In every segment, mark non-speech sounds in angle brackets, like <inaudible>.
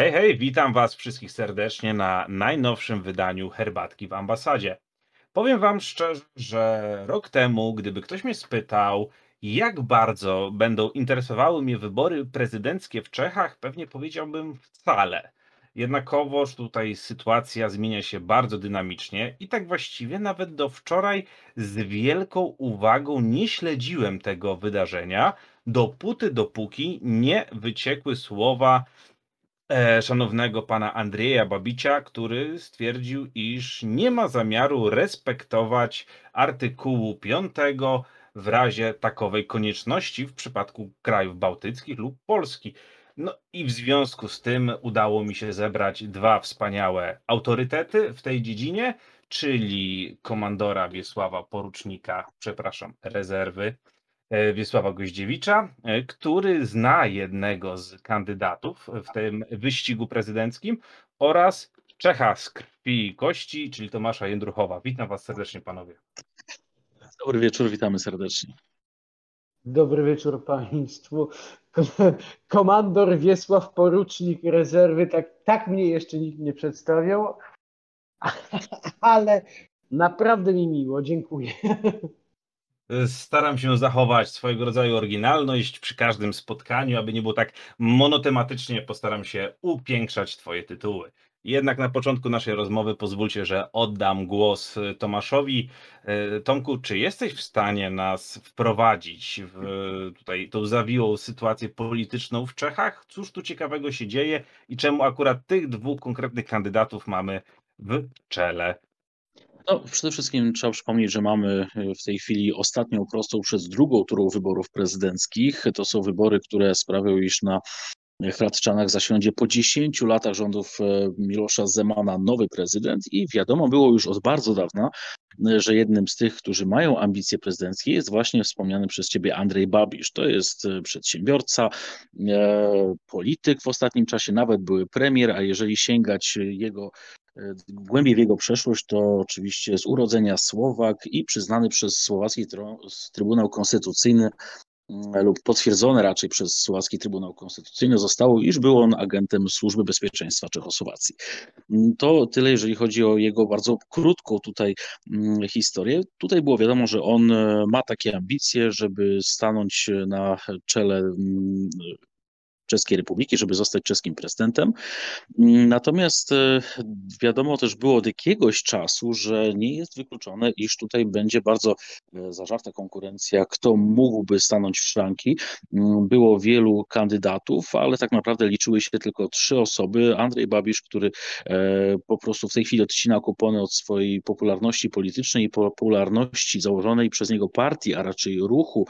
Hej, hej, witam Was wszystkich serdecznie na najnowszym wydaniu Herbatki w ambasadzie. Powiem Wam szczerze, że rok temu, gdyby ktoś mnie spytał, jak bardzo będą interesowały mnie wybory prezydenckie w Czechach, pewnie powiedziałbym wcale. Jednakowoż tutaj sytuacja zmienia się bardzo dynamicznie i tak właściwie nawet do wczoraj z wielką uwagą nie śledziłem tego wydarzenia, dopóty, dopóki nie wyciekły słowa szanownego pana Andrzeja Babicia, który stwierdził, iż nie ma zamiaru respektować artykułu 5 w razie takowej konieczności w przypadku krajów bałtyckich lub Polski. No i w związku z tym udało mi się zebrać dwa wspaniałe autorytety w tej dziedzinie, czyli komandora Wiesława Porucznika, przepraszam, rezerwy e, Wiesława Goździewicza, e, który zna jednego z kandydatów w tym wyścigu prezydenckim oraz Czecha z krwi i kości, czyli Tomasza Jędruchowa. Witam Was serdecznie, panowie. Dobry wieczór, witamy serdecznie. Dobry wieczór Państwu. <laughs> Komandor Wiesław Porucznik Rezerwy, tak, tak mnie jeszcze nikt nie przedstawiał, <laughs> ale naprawdę mi miło, dziękuję. Staram się zachować swojego rodzaju oryginalność przy każdym spotkaniu, aby nie było tak monotematycznie. Postaram się upiększać Twoje tytuły. Jednak na początku naszej rozmowy pozwólcie, że oddam głos Tomaszowi. E, Tomku, czy jesteś w stanie nas wprowadzić w tutaj tą zawiłą sytuację polityczną w Czechach? Cóż tu ciekawego się dzieje i czemu akurat tych dwóch konkretnych kandydatów mamy w czele? No, przede wszystkim trzeba przypomnieć, że mamy w tej chwili ostatnią prostą przez drugą turą wyborów prezydenckich. To są wybory, które sprawią, iż na Hradczanach zasiądzie po 10 latach rządów e, Milosza Zemana nowy prezydent i wiadomo było już od bardzo dawna, e, że jednym z tych, którzy mają ambicje prezydenckie jest właśnie wspomniany przez ciebie Andrzej Babisz. To jest e, przedsiębiorca, polityk w ostatnim czasie, nawet były premier, a jeżeli sięgać jego głębiej w jego przeszłość, to oczywiście z urodzenia Słowak i przyznany przez Słowacki Trybunał Konstytucyjny Mm, lub potwierdzone raczej przez Słowacki Trybunał Konstytucyjny zostało, iż był on agentem Służby Bezpieczeństwa Czechosłowacji. Mm, to tyle, jeżeli chodzi o jego bardzo krótką tutaj mm, historię. Tutaj było wiadomo, że on e, ma takie ambicje, żeby stanąć na czele Czeskiej Republiki, żeby zostać czeskim prezydentem. Natomiast e, wiadomo też było od jakiegoś czasu, że nie jest wykluczone, iż tutaj będzie bardzo e, zażarta konkurencja, kto mógłby stanąć w szranki. Mm, było wielu kandydatów, ale tak naprawdę liczyły się tylko trzy osoby. Andrzej Babisz, który e, po prostu w tej chwili odcina kupony od swojej popularności politycznej i popularności założonej przez niego partii, a raczej ruchu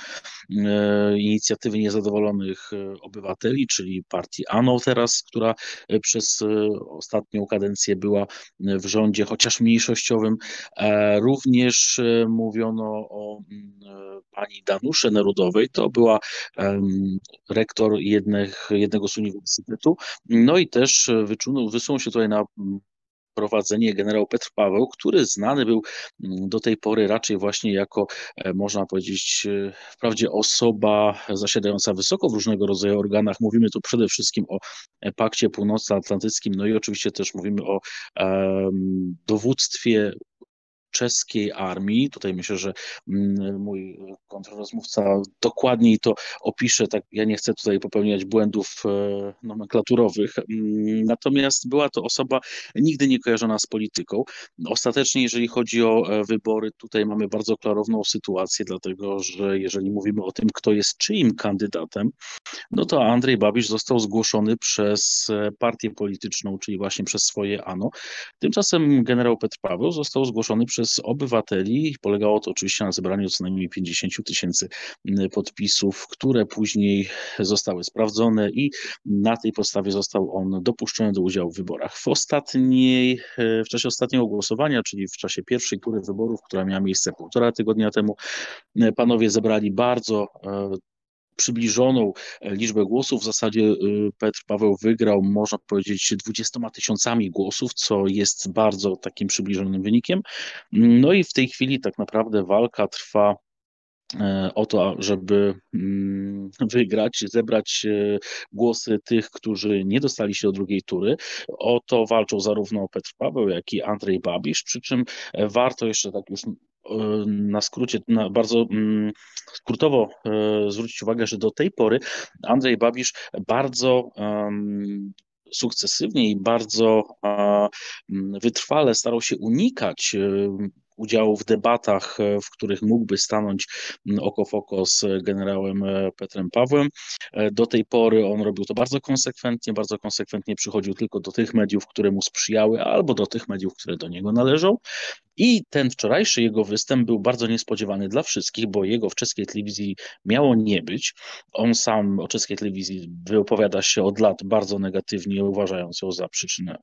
inicjatywy niezadowolonych obywateli, czyli partii ANO teraz, która e, przez e, ostatnią kadencję była e, w rządzie, chociaż mniejszościowym. Również mówiono o mm, pani Danusze Nerudowej, to była rektor jednych, jednego z uniwersytetu, no i też wysunął się tutaj na prowadzenie generał Petr Paweł, który znany był mm, do tej pory raczej właśnie jako, e, można powiedzieć, e, wprawdzie osoba zasiadająca wysoko w różnego rodzaju organach. Mówimy tu przede wszystkim o e, Pakcie Północnoatlantyckim, no i oczywiście też mówimy o dowództwie czeskiej armii. Tutaj myślę, że mm, mój kontrrozmówca dokładniej to opisze, tak ja nie chcę tutaj popełniać błędów e, nomenklaturowych. Mm, natomiast była to osoba nigdy nie kojarzona z polityką. Ostatecznie, jeżeli chodzi o e, wybory, tutaj mamy bardzo klarowną sytuację, dlatego że jeżeli mówimy o tym, kto jest czyim kandydatem, no to Andrzej Babisz został zgłoszony przez e, partię polityczną, czyli właśnie przez swoje ANO. Tymczasem generał Petr Paweł został zgłoszony przez przez obywateli. Polegało to oczywiście na zebraniu co najmniej 50 tysięcy podpisów, które później zostały sprawdzone i na tej podstawie został on dopuszczony do udziału w wyborach. W ostatniej, w czasie ostatniego głosowania, czyli w czasie pierwszej tury wyborów, która miała miejsce półtora tygodnia temu, panowie zebrali bardzo e, przybliżoną e, liczbę głosów. W zasadzie e, Petr Paweł wygrał, można powiedzieć, 20 tysiącami głosów, co jest bardzo takim przybliżonym wynikiem. No i w tej chwili tak naprawdę walka trwa E, o to, żeby mm, wygrać, zebrać głosy tych, którzy nie dostali się do drugiej tury. O to walczą zarówno Petr Paweł, jak i Andrzej Babisz, przy czym warto jeszcze tak już na skrócie, na bardzo mm, skrótowo zwrócić uwagę, że do tej pory Andrzej Babisz bardzo sukcesywnie i bardzo wytrwale starał się unikać udziału w debatach, e, w których mógłby stanąć oko w oko z generałem e, Petrem Pawłem. E, do tej pory on robił to bardzo konsekwentnie, bardzo konsekwentnie przychodził tylko do tych mediów, które mu sprzyjały, albo do tych mediów, które do niego należą. I ten wczorajszy jego występ był bardzo niespodziewany dla wszystkich, bo jego w czeskiej telewizji miało nie być. On sam o czeskiej telewizji wypowiada się od lat bardzo negatywnie, uważając ją za przyczynę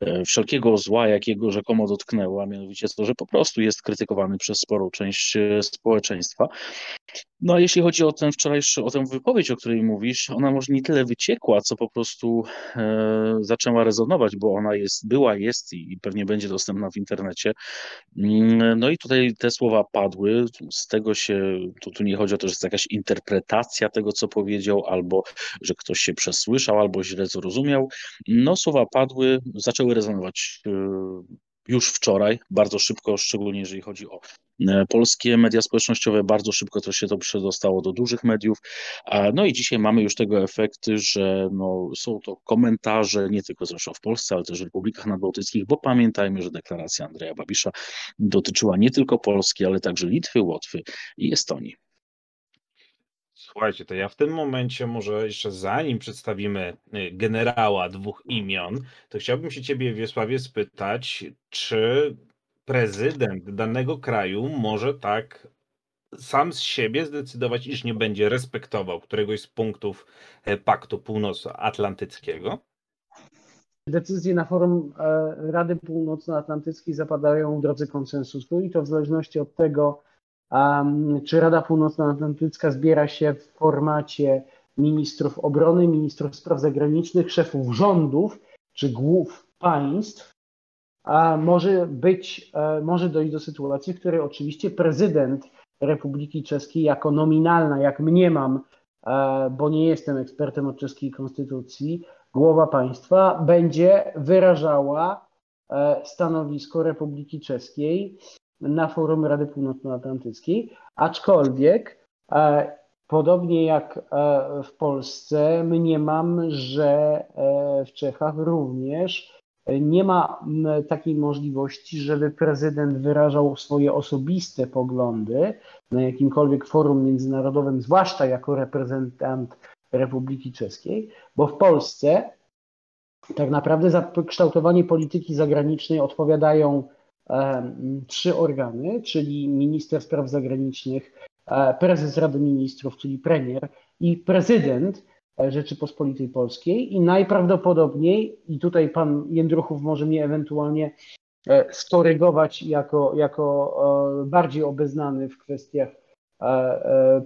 E, wszelkiego zła, jakiego rzekomo dotknęło, a mianowicie to, że po prostu jest krytykowany przez sporą część e, społeczeństwa. No a jeśli chodzi o ten wczorajszy, o tę wypowiedź, o której mówisz, ona może nie tyle wyciekła, co po prostu e, zaczęła rezonować, bo ona jest, była, jest i, pewnie będzie dostępna w internecie. Mm, no i tutaj te słowa padły, z tego się, tu, tu nie chodzi o to, że jest jakaś interpretacja tego, co powiedział, albo że ktoś się przesłyszał, albo źle zrozumiał. No słowa padły, zaczęły rezonować e, już wczoraj, bardzo szybko, szczególnie jeżeli chodzi o polskie media społecznościowe, bardzo szybko to się to przedostało do dużych mediów. No i dzisiaj mamy już tego efekty, że no, są to komentarze nie tylko zresztą w Polsce, ale też w Republikach Nadbałtyckich, bo pamiętajmy, że deklaracja Andrzeja Babisza dotyczyła nie tylko Polski, ale także Litwy, Łotwy i Estonii. Słuchajcie, to ja w tym momencie może jeszcze zanim przedstawimy y, generała dwóch imion, to chciałbym się ciebie Wiesławie spytać, czy prezydent danego kraju może tak sam z siebie zdecydować, iż nie będzie respektował któregoś z punktów e, Paktu Północnoatlantyckiego? Decyzje na forum e, Rady Północnoatlantyckiej zapadają w drodze konsensusu i to w zależności od tego, czy Rada Północnoatlantycka zbiera się w formacie ministrów obrony, ministrów spraw zagranicznych, szefów rządów czy głów państw, może być, e, może dojść do sytuacji, w której oczywiście prezydent Republiki Czeskiej jako nominalna, jak mniemam, e, bo nie jestem ekspertem od czeskiej konstytucji, głowa państwa będzie wyrażała e, stanowisko Republiki Czeskiej na forum Rady Północnoatlantyckiej, aczkolwiek podobnie jak w Polsce, mniemam, że w Czechach również nie ma takiej możliwości, żeby prezydent wyrażał swoje osobiste poglądy na jakimkolwiek forum międzynarodowym, zwłaszcza jako reprezentant Republiki Czeskiej, bo w Polsce tak naprawdę za kształtowanie polityki zagranicznej odpowiadają trzy organy, czyli minister spraw zagranicznych, e, prezes Rady Ministrów, czyli premier i prezydent Rzeczypospolitej Polskiej i najprawdopodobniej, i tutaj pan Jędruchów może mnie ewentualnie e, skorygować jako, jako bardziej obeznany w kwestiach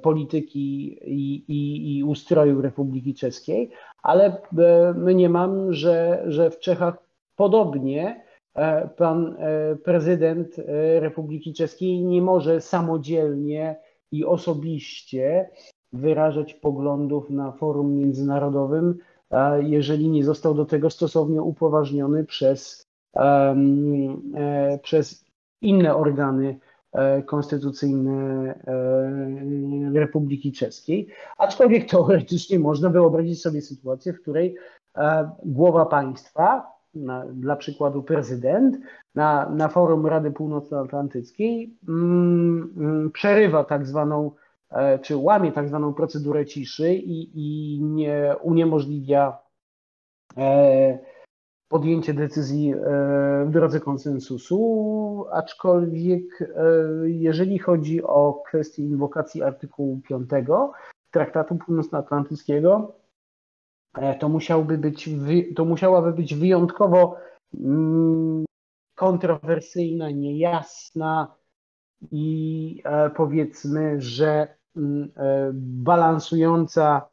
polityki i, i, i ustroju Republiki Czeskiej, ale mniemam, że, że w Czechach podobnie E, pan e, prezydent e, Republiki Czeskiej nie może samodzielnie i osobiście wyrażać poglądów na forum międzynarodowym, jeżeli nie został do tego stosownie upoważniony przez, przez inne organy konstytucyjne Republiki Czeskiej. Aczkolwiek teoretycznie można wyobrazić sobie sytuację, w której głowa państwa na, dla przykładu prezydent, na, na forum Rady Północnoatlantyckiej mm, mm, przerywa tak zwaną, e, czy łamie tak zwaną procedurę ciszy i, i nie uniemożliwia e, podjęcie decyzji e, w drodze konsensusu, aczkolwiek e, jeżeli chodzi o kwestię inwokacji artykułu 5 Traktatu Północnoatlantyckiego, E, to, musiałby być, to musiałaby być wyjątkowo mm, kontrowersyjna, niejasna i e, powiedzmy, że e, balansująca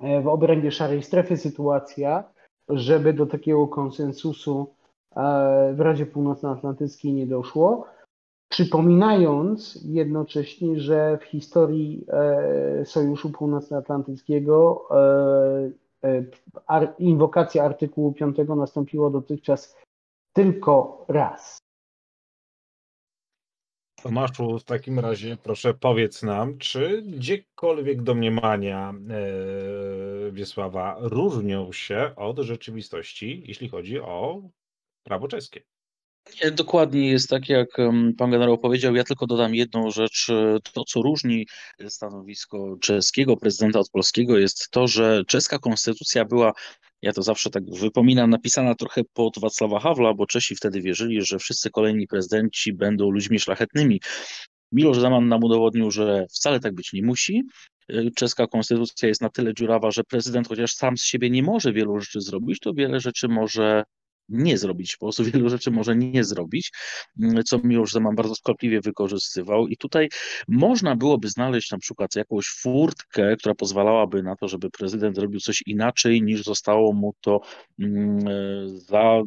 w obrębie szarej strefy sytuacja, żeby do takiego konsensusu w Radzie Północnoatlantyckiej nie doszło. przypominając jednocześnie, że w historii Sojuszu Północnoatlantyckiego inwokacja artykułu 5 nastąpiła dotychczas tylko raz. Tomaszu, w takim razie proszę powiedz nam, czy gdziekolwiek domniemania e, Wiesława różnią się od rzeczywistości, jeśli chodzi o prawo czeskie? Dokładnie jest tak, jak pan generał powiedział. Ja tylko dodam jedną rzecz. To, co różni stanowisko czeskiego prezydenta od polskiego, jest to, że czeska konstytucja była ja to zawsze tak wypominam, napisana trochę pod Wacława Hawla, bo Czesi wtedy wierzyli, że wszyscy kolejni prezydenci będą ludźmi szlachetnymi. Miloš Zeman nam udowodnił, że wcale tak być nie musi. Czeska konstytucja jest na tyle dziurawa, że prezydent, chociaż sam z siebie nie może wielu rzeczy zrobić, to wiele rzeczy może nie zrobić, po prostu wielu rzeczy może nie zrobić, mm, co Miłosz Zeman bardzo skwapliwie wykorzystywał. I tutaj można byłoby znaleźć na przykład jakąś furtkę, która pozwalałaby na to, żeby prezydent robił coś inaczej niż zostało mu to mm, za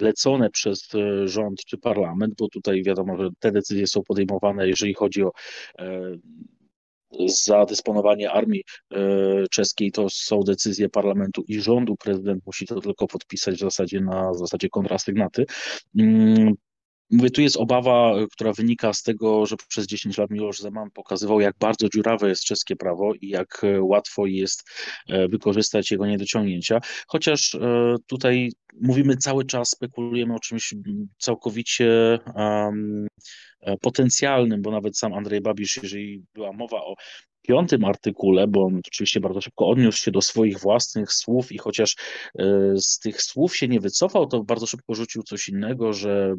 lecone przez e, rząd czy parlament, bo tutaj wiadomo, że te decyzje są podejmowane, jeżeli chodzi o e, za dysponowanie armii e, czeskiej to są decyzje parlamentu i rządu. Prezydent musi to tylko podpisać w zasadzie na zasadzie kontrasygnaty. Mm, mówię, tu jest obawa, która wynika z tego, że przez 10 lat Miłosz Zeman pokazywał, jak bardzo dziurawe jest czeskie prawo i jak łatwo jest e, wykorzystać jego niedociągnięcia. Chociaż e, tutaj mówimy cały czas, spekulujemy o czymś całkowicie um, E, potencjalnym, bo nawet sam Andrzej Babisz, jeżeli była mowa o piątym artykule, bo on oczywiście bardzo szybko odniósł się do swoich własnych słów i chociaż e, z tych słów się nie wycofał, to bardzo szybko rzucił coś innego, że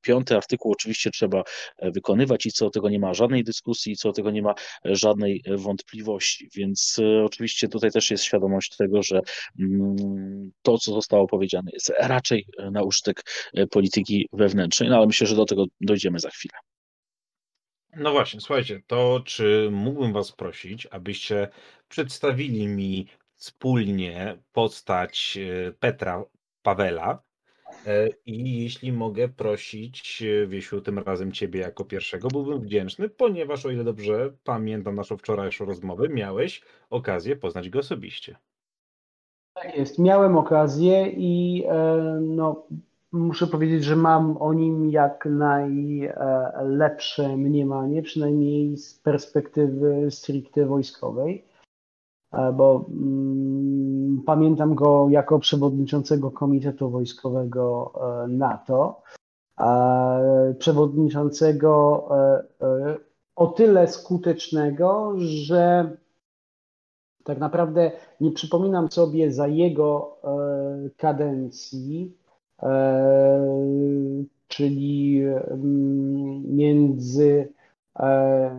piąty artykuł oczywiście trzeba e, wykonywać i co do tego nie ma żadnej dyskusji, co do tego nie ma żadnej wątpliwości. Więc oczywiście tutaj też jest świadomość tego, że mm, to, co zostało powiedziane, jest raczej na użytek polityki wewnętrznej, no ale myślę, że do tego dojdziemy za chwilę. No właśnie, słuchajcie, to czy mógłbym was prosić, abyście przedstawili mi wspólnie postać e, Petra Pawela e, i jeśli mogę prosić, e, Wiesiu, tym razem ciebie jako pierwszego, byłbym wdzięczny, ponieważ o ile dobrze pamiętam naszą wczorajszą rozmowę, miałeś okazję poznać go osobiście. Tak jest, miałem okazję i no, muszę powiedzieć, że mam o nim jak najlepsze mniemanie, przynajmniej z perspektywy stricte wojskowej, e, bo mm, pamiętam go jako przewodniczącego Komitetu Wojskowego e, NATO, przewodniczącego e, o tyle skutecznego, że tak naprawdę nie przypominam sobie za jego kadencji czyli mm, między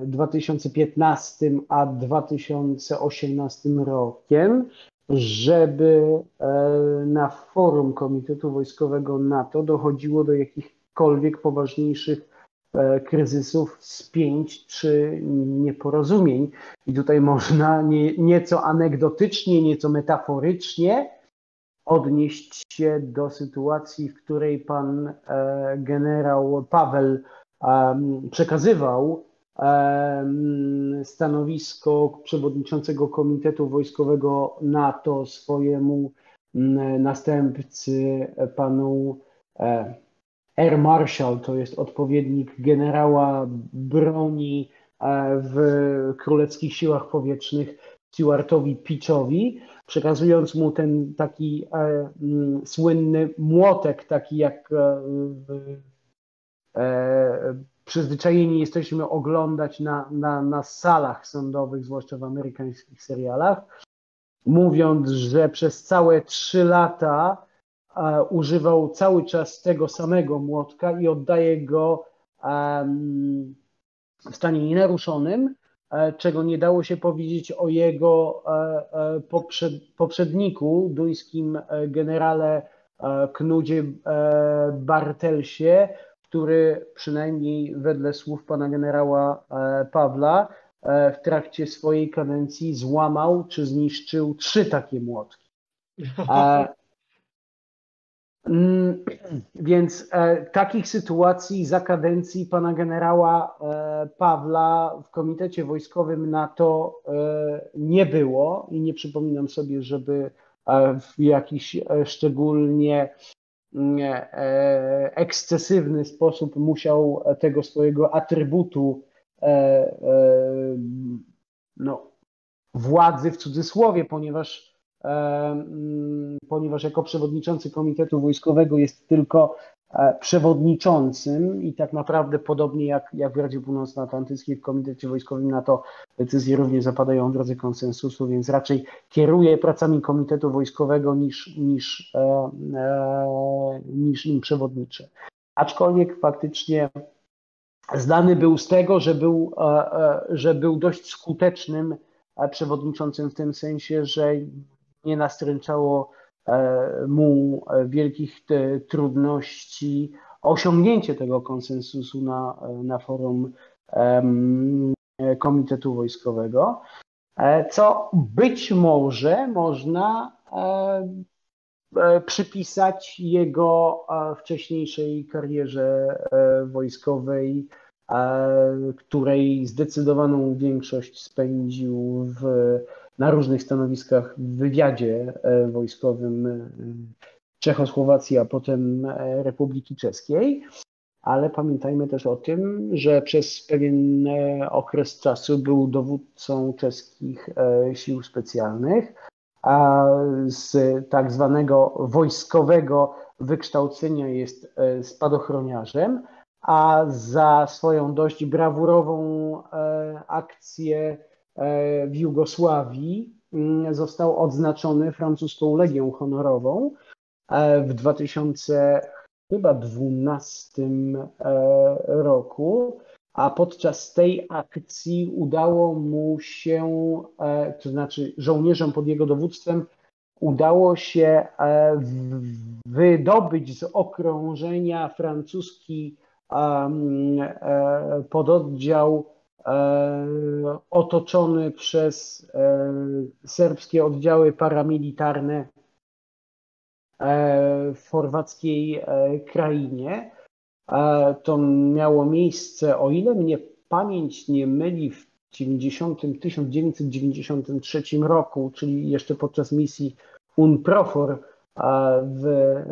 2015 e, a 2018 rokiem, żeby e, na forum Komitetu Wojskowego NATO dochodziło do jakichkolwiek poważniejszych kryzysów, spięć czy nieporozumień. I tutaj można nie, nieco anegdotycznie, nieco metaforycznie odnieść się do sytuacji, w której pan e, generał Paweł przekazywał stanowisko przewodniczącego Komitetu Wojskowego NATO swojemu następcy, panu e, Air Marshal, to jest odpowiednik generała broni e, w Królewskich Siłach Powietrznych Stewartowi Pitchowi, przekazując mu ten taki e, m, mm, słynny młotek, taki jak e, e, przyzwyczajeni jesteśmy oglądać na, na, na salach sądowych, zwłaszcza w amerykańskich serialach, mówiąc, że przez całe trzy lata e, używał cały czas tego samego młotka i oddaje go w stanie nienaruszonym, czego nie dało się powiedzieć o jego e, e, poprzedniku, duńskim generale Knudzie Bartelsie, który przynajmniej wedle słów pana generała Pawla w trakcie swojej kadencji złamał czy zniszczył trzy takie młotki. <laughs> Mm, Więc e, takich sytuacji za kadencji pana generała e, Pawla w Komitecie Wojskowym NATO e, nie było i nie przypominam sobie, żeby e, w jakiś e, szczególnie mm, e, ekscesywny sposób musiał tego swojego atrybutu no, władzy w cudzysłowie, ponieważ, ponieważ jako przewodniczący Komitetu Wojskowego jest tylko e, przewodniczącym i tak naprawdę podobnie jak, jak w Radzie Północnoatlantyckiej w Komitecie Wojskowym NATO decyzje również zapadają w drodze konsensusu, więc raczej kieruje pracami Komitetu Wojskowego niż, niż, e, e, niż im przewodniczy. Aczkolwiek faktycznie znany był z tego, że był, e, e, że był dość skutecznym e, przewodniczącym w tym sensie, że nie nastręczało e, mu e, wielkich te, trudności. Osiągnięcie tego konsensusu na, na forum Komitetu Wojskowego, e, co być może można e, e, przypisać jego e, wcześniejszej karierze e, wojskowej, e, której zdecydowaną większość spędził w, na różnych stanowiskach w wywiadzie e, wojskowym e, Czechosłowacji, a potem e, Republiki Czeskiej. Ale pamiętajmy też o tym, że przez pewien okres czasu był dowódcą czeskich sił specjalnych, a z tak zwanego wojskowego wykształcenia jest spadochroniarzem, a za swoją dość brawurową akcję w Jugosławii mm, został odznaczony francuską Legią Honorową e, w 2012 roku, a podczas tej akcji udało mu się, e, to znaczy żołnierzom pod jego dowództwem, udało się e, wydobyć z okrążenia francuski e, pododdział e, otoczony przez e, serbskie oddziały paramilitarne e, w chorwackiej e, krainie. E, To miało miejsce, o ile mnie pamięć nie myli, w 90, 1993 roku, czyli jeszcze podczas misji UNPROFOR e, w e,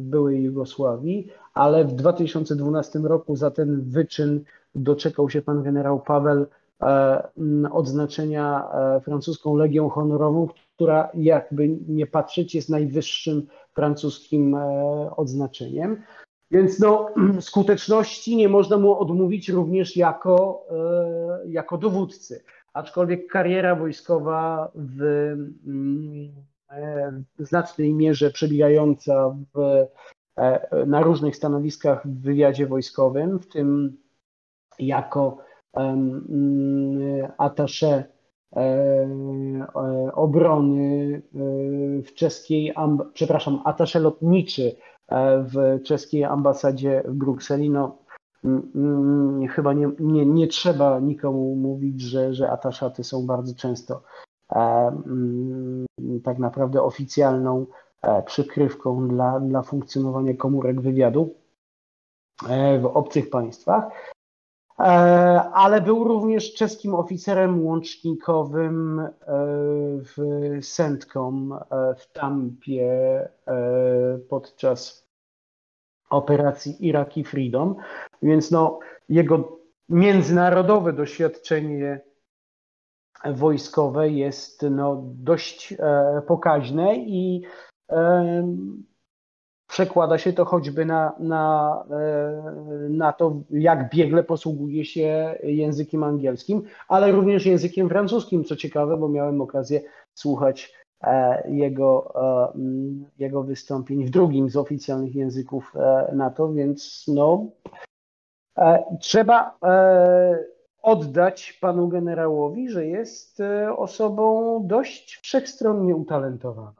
byłej Jugosławii, ale w 2012 roku za ten wyczyn doczekał się pan generał Paweł e, odznaczenia e, francuską Legią Honorową, która jakby nie patrzeć jest najwyższym francuskim e, odznaczeniem. Więc no, <clears throat> skuteczności nie można mu odmówić również jako, jako dowódcy. Aczkolwiek kariera wojskowa w, znacznej mierze przebiegająca w, na różnych stanowiskach w wywiadzie wojskowym, w tym jako mm, attaché e, e, obrony e, w czeskiej, przepraszam, attaché lotniczy w czeskiej ambasadzie w Brukseli. No, mm, mm, chyba nie, nie, nie trzeba nikomu mówić, że, że ataszaty są bardzo często tak naprawdę oficjalną przykrywką dla, dla funkcjonowania komórek wywiadu w obcych państwach. E, ale był również czeskim oficerem łącznikowym e, w Centcom e, w Tampie podczas operacji Iraki Freedom, więc no, jego międzynarodowe doświadczenie wojskowe jest no, dość pokaźne i przekłada się to choćby na, na, e, na to, jak biegle posługuje się językiem angielskim, ale również językiem francuskim, co ciekawe, bo miałem okazję słuchać e, jego, e, mm, jego wystąpień w drugim z oficjalnych języków NATO, więc no, trzeba oddać panu generałowi, że jest osobą dość wszechstronnie utalentowaną.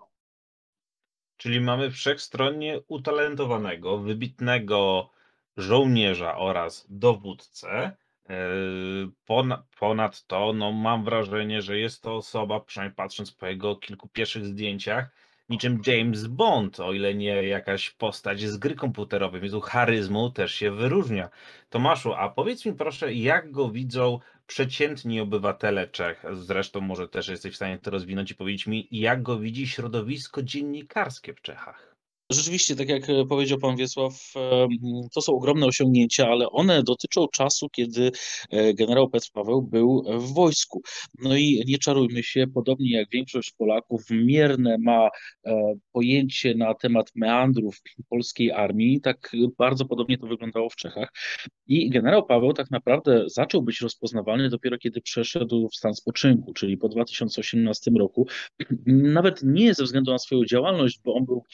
Czyli mamy wszechstronnie utalentowanego, wybitnego żołnierza oraz dowódcę. Pona- Ponadto no, mam wrażenie, że jest to osoba, przynajmniej patrząc po jego kilku pierwszych zdjęciach, niczym James Bond, o ile nie jakaś postać z gry komputerowej, więc charyzmu też się wyróżnia. Tomaszu, a powiedz mi proszę, jak go widzą przeciętni obywatele Czech? Zresztą może też jesteś w stanie to rozwinąć i powiedzieć mi, jak go widzi środowisko dziennikarskie w Czechach? Rzeczywiście, tak jak e, powiedział pan Wiesław, e, to są ogromne osiągnięcia, ale one dotyczą czasu, kiedy e, generał Petr Paweł był w wojsku. No i nie czarujmy się, podobnie jak większość Polaków, mierne ma pojęcie na temat meandrów polskiej armii, tak bardzo podobnie to wyglądało w Czechach. I generał Paweł tak naprawdę zaczął być rozpoznawalny dopiero kiedy przeszedł w stan spoczynku, czyli po 2018 roku. <clears throat> Nawet nie ze względu na swoją działalność, bo on był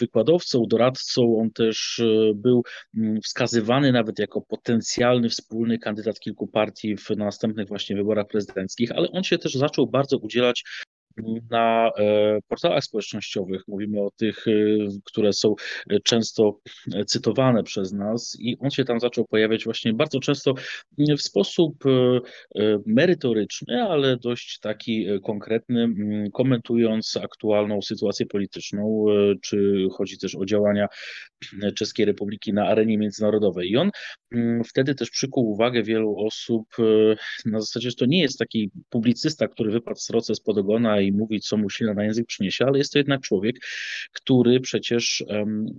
wykładowcą, doradcą. On też e, był mm, wskazywany nawet jako potencjalny wspólny kandydat kilku partii w następnych właśnie wyborach prezydenckich, ale on się też zaczął bardzo udzielać na e, portalach społecznościowych. Mówimy o tych, e, które są e, często cytowane przez nas, i on się tam zaczął pojawiać właśnie bardzo często w sposób merytoryczny, ale dość taki konkretny, komentując aktualną sytuację polityczną, czy chodzi też o działania Czeskiej Republiki na arenie międzynarodowej. I on wtedy też przykuł uwagę wielu osób na zasadzie, że to nie jest taki publicysta, który wypadł z roce spod ogona i mówi, co mu silna na język przyniesie, ale jest to jednak człowiek, który przecież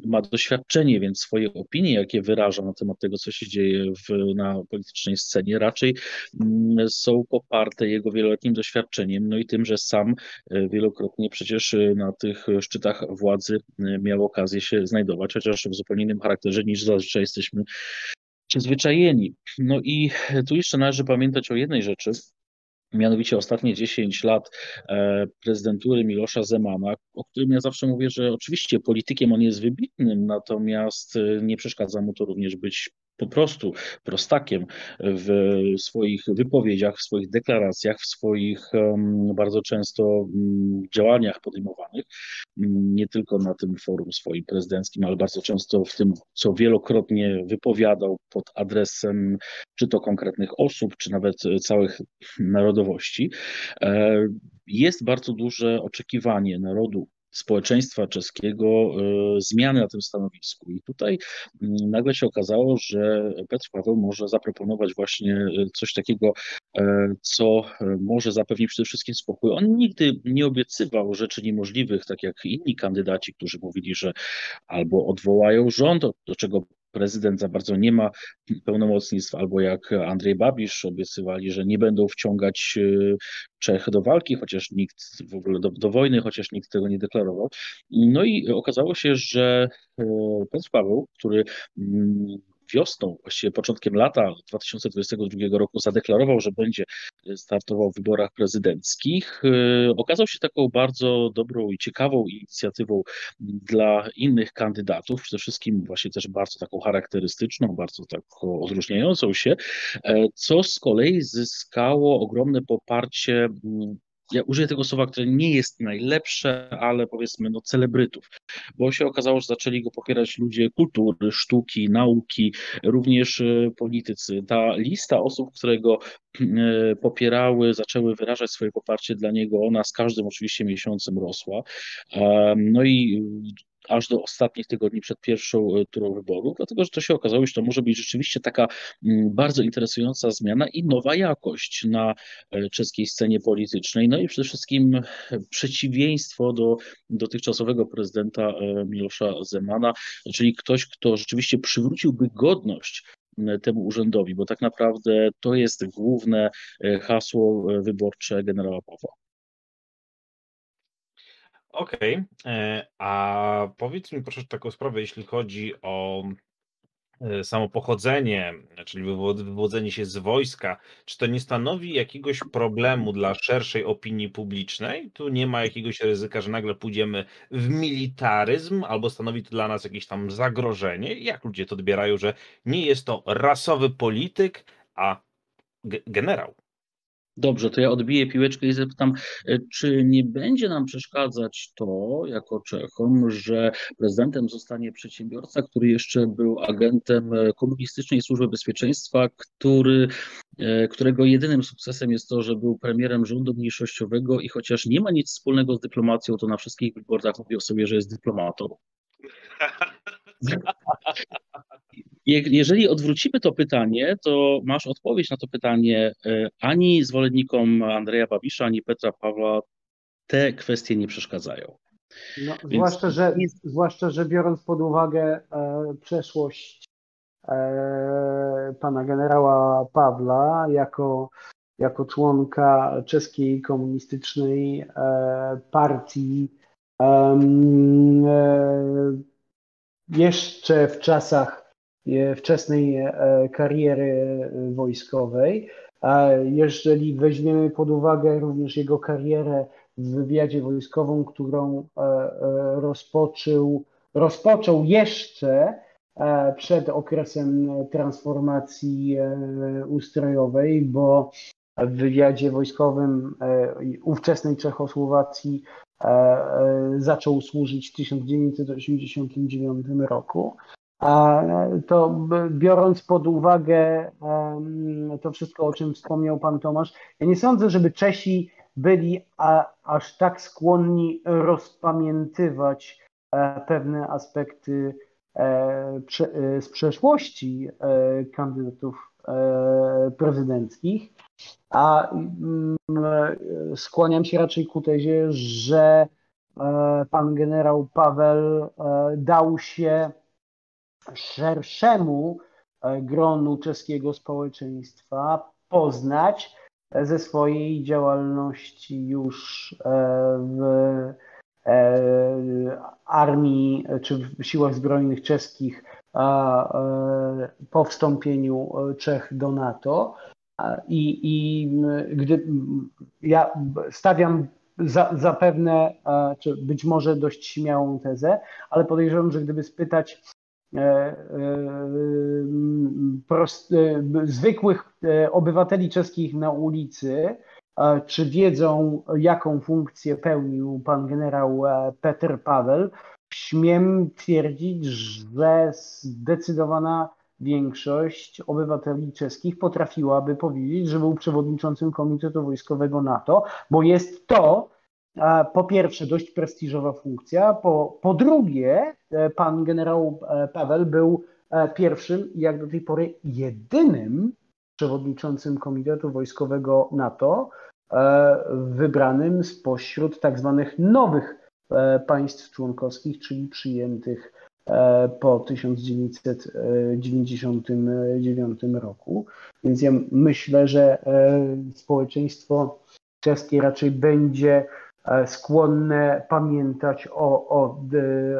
ma doświadczenie, więc swoje opinie, jakie wyraża na temat tego, co się dzieje w, na politycznej scenie, raczej um, są poparte jego wieloletnim doświadczeniem, no i tym, że sam e, wielokrotnie przecież e, na tych szczytach władzy e, miał okazję się znajdować, chociaż w zupełnie innym charakterze niż zazwyczaj jesteśmy przyzwyczajeni. No i tu jeszcze należy pamiętać o jednej rzeczy, mianowicie ostatnie 10 lat e, prezydentury Milosza Zemana, o którym ja zawsze mówię, że oczywiście politykiem on jest wybitnym, natomiast e, nie przeszkadza mu to również być po prostu prostakiem w swoich wypowiedziach, w swoich deklaracjach, w swoich bardzo często mm, działaniach podejmowanych, mm, nie tylko na tym forum swoim prezydenckim, ale bardzo często w tym, co wielokrotnie wypowiadał pod adresem czy to konkretnych osób, czy nawet całych narodowości. E, jest bardzo duże oczekiwanie narodu społeczeństwa czeskiego e, zmiany na tym stanowisku. I tutaj mm, nagle się okazało, że Petr Paweł może zaproponować właśnie e, coś takiego, e, co może zapewnić przede wszystkim spokój. On nigdy nie obiecywał rzeczy niemożliwych, tak jak inni kandydaci, którzy mówili, że albo odwołają rząd, do czego prezydent za bardzo nie ma pełnomocnictw, albo jak Andrzej Babisz obiecywali, że nie będą wciągać y, Czech do walki, chociaż nikt w ogóle do, do wojny, chociaż nikt tego nie deklarował. No i okazało się, że y, Petr Paweł, który mm, wiosną, właściwie początkiem lata 2022 roku zadeklarował, że będzie startował w wyborach prezydenckich, y, okazał się taką bardzo dobrą i ciekawą inicjatywą dla innych kandydatów, przede wszystkim właśnie też bardzo taką charakterystyczną, bardzo taką odróżniającą się, e, co z kolei zyskało ogromne poparcie ja użyję tego słowa, które nie jest najlepsze, ale powiedzmy no celebrytów, bo się okazało, że zaczęli go popierać ludzie kultury, sztuki, nauki, również e, politycy. Ta lista osób, które go e, popierały, zaczęły wyrażać swoje poparcie dla niego, ona z każdym oczywiście miesiącem rosła. No i aż do ostatnich tygodni przed pierwszą e, turą wyborów, dlatego że to się okazało, że to może być rzeczywiście taka mm, bardzo interesująca zmiana i nowa jakość na e, czeskiej scenie politycznej. No i przede wszystkim e, przeciwieństwo do dotychczasowego prezydenta Milosza Zemana, czyli ktoś, kto rzeczywiście przywróciłby godność temu urzędowi, bo tak naprawdę to jest główne hasło wyborcze generała Pawła. Okej, e, a powiedz mi proszę taką sprawę, jeśli chodzi o e, samo pochodzenie, czyli wywodzenie się z wojska, czy to nie stanowi jakiegoś problemu dla szerszej opinii publicznej? Tu nie ma jakiegoś ryzyka, że nagle pójdziemy w militaryzm, albo stanowi to dla nas jakieś tam zagrożenie? Jak ludzie to odbierają, że nie jest to rasowy polityk, a generał? Dobrze, to ja odbiję piłeczkę i zapytam, e, czy nie będzie nam przeszkadzać to, jako Czechom, że prezydentem zostanie przedsiębiorca, który jeszcze był agentem e, komunistycznej służby bezpieczeństwa, który, e, którego jedynym sukcesem jest to, że był premierem rządu mniejszościowego i chociaż nie ma nic wspólnego z dyplomacją, to na wszystkich billboardach mówi o sobie, że jest dyplomatą. <laughs> Jeżeli odwrócimy to pytanie, to masz odpowiedź na to pytanie. E, ani zwolennikom Andrzeja Babisza, ani Petra Pawła te kwestie nie przeszkadzają. No, Więc... zwłaszcza, że, zwłaszcza, że biorąc pod uwagę e, przeszłość e, pana generała Pawła jako, jako członka czeskiej komunistycznej e, partii, e, jeszcze w czasach wczesnej e, kariery wojskowej. A jeżeli weźmiemy pod uwagę również jego karierę w wywiadzie wojskową, którą e, e, rozpoczął, rozpoczął jeszcze przed okresem transformacji ustrojowej, bo w wywiadzie wojskowym ówczesnej Czechosłowacji zaczął służyć w 1989 roku to biorąc pod uwagę to wszystko, o czym wspomniał Pan Tomasz, ja nie sądzę, żeby Czesi byli aż tak skłonni rozpamiętywać e, pewne aspekty e, e, z przeszłości kandydatów prezydenckich, a mm, skłaniam się raczej ku tezie, że pan generał Paweł dał się szerszemu e, gronu czeskiego społeczeństwa poznać e, ze swojej działalności już e, w armii czy w siłach zbrojnych czeskich po wstąpieniu Czech do NATO. I, i gdy ja stawiam za, zapewne, czy być może dość śmiałą tezę, ale podejrzewam, że gdyby spytać prost, e, zwykłych obywateli czeskich na ulicy, czy wiedzą, jaką funkcję pełnił pan generał Petr Paweł, śmiem twierdzić, że zdecydowana większość obywateli czeskich potrafiłaby powiedzieć, że był przewodniczącym Komitetu Wojskowego NATO, bo jest to po pierwsze dość prestiżowa funkcja, po, po drugie e, pan generał e, Paweł był e, pierwszym i jak do tej pory jedynym przewodniczącym Komitetu Wojskowego NATO wybranym spośród tak zwanych nowych państw członkowskich, czyli przyjętych po 1999 roku. Więc ja myślę, że społeczeństwo czeskie raczej będzie skłonne pamiętać o, o,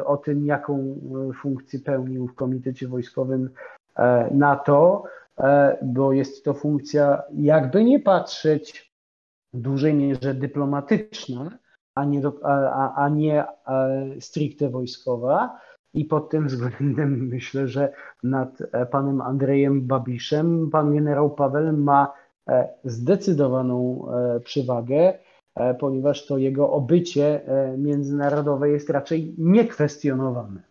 o tym, jaką e, funkcję pełnił w Komitecie Wojskowym e, NATO, bo jest to funkcja, jakby nie patrzeć, w dużej mierze dyplomatyczna, a nie, a, a nie stricte wojskowa. I pod tym względem <laughs> myślę, że nad panem Andrejem Babiszem pan generał Paweł ma zdecydowaną przewagę. E, ponieważ to jego obycie e, międzynarodowe jest raczej niekwestionowane.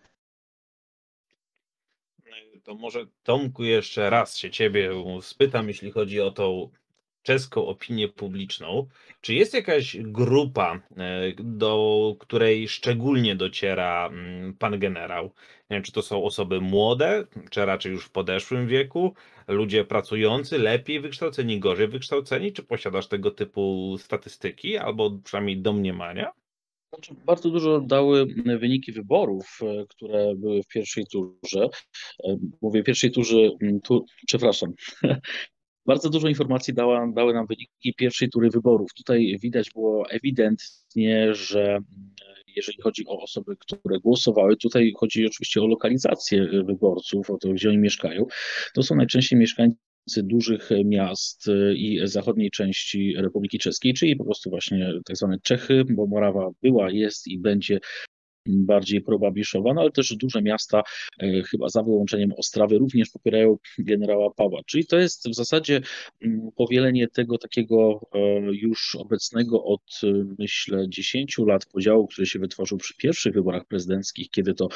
To może Tomku jeszcze raz się ciebie spytam, jeśli chodzi o tą czeską opinię publiczną. Czy jest jakaś grupa, e, do której szczególnie dociera mm, pan generał? Nie wiem, czy to są osoby młode, czy raczej już w podeszłym wieku, ludzie pracujący, lepiej wykształceni, gorzej wykształceni? Czy posiadasz tego typu statystyki albo przynajmniej domniemania? Znaczy, bardzo dużo dały wyniki wyborów, e, które były w pierwszej turze. E, mówię pierwszej turze, tu, przepraszam, <laughs> bardzo dużo informacji dała, dały nam wyniki pierwszej tury wyborów. Tutaj widać było ewidentnie, że jeżeli chodzi o osoby, które głosowały, tutaj chodzi oczywiście o lokalizację wyborców, o to, gdzie oni mieszkają. To są najczęściej mieszkańcy dużych miast i zachodniej części Republiki Czeskiej, czyli po prostu właśnie tak zwane Czechy, bo Morawa była, jest i będzie bardziej probabiszowa, no ale też duże miasta, e, chyba za wyłączeniem Ostrawy, również popierają generała Pawła. Czyli to jest w zasadzie mm, powielenie tego takiego e, już obecnego od myślę 10 lat podziału, który się wytworzył przy pierwszych wyborach prezydenckich, kiedy to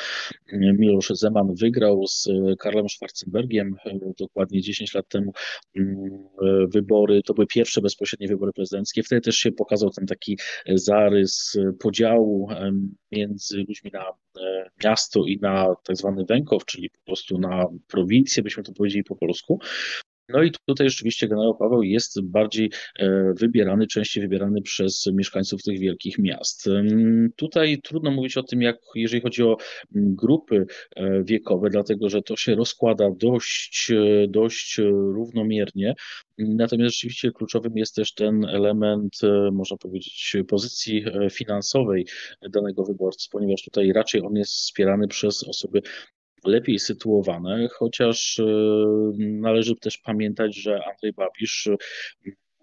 Milosz Zeman wygrał z Karlem Schwarzenbergiem dokładnie 10 lat temu mm, wybory. To były pierwsze bezpośrednie wybory prezydenckie. Wtedy też się pokazał ten taki zarys podziału między ludźmi na e, miasto i na tak zwany Wękow, czyli po prostu na prowincję, byśmy to powiedzieli po polsku. No i tutaj rzeczywiście generał Paweł jest bardziej e, wybierany, częściej wybierany przez mieszkańców tych wielkich miast. Tutaj trudno mówić o tym, jak jeżeli chodzi o grupy e, wiekowe, dlatego że to się rozkłada dość, e, dość równomiernie. Natomiast rzeczywiście kluczowym jest też ten element, można powiedzieć, pozycji finansowej danego wyborcy, ponieważ tutaj raczej on jest wspierany przez osoby lepiej sytuowane, chociaż e, należy też pamiętać, że Andrzej Babisz e,